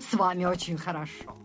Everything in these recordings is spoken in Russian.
с вами очень хорошо.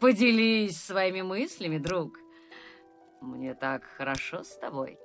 Поделись своими мыслями, друг. Мне так хорошо с тобой.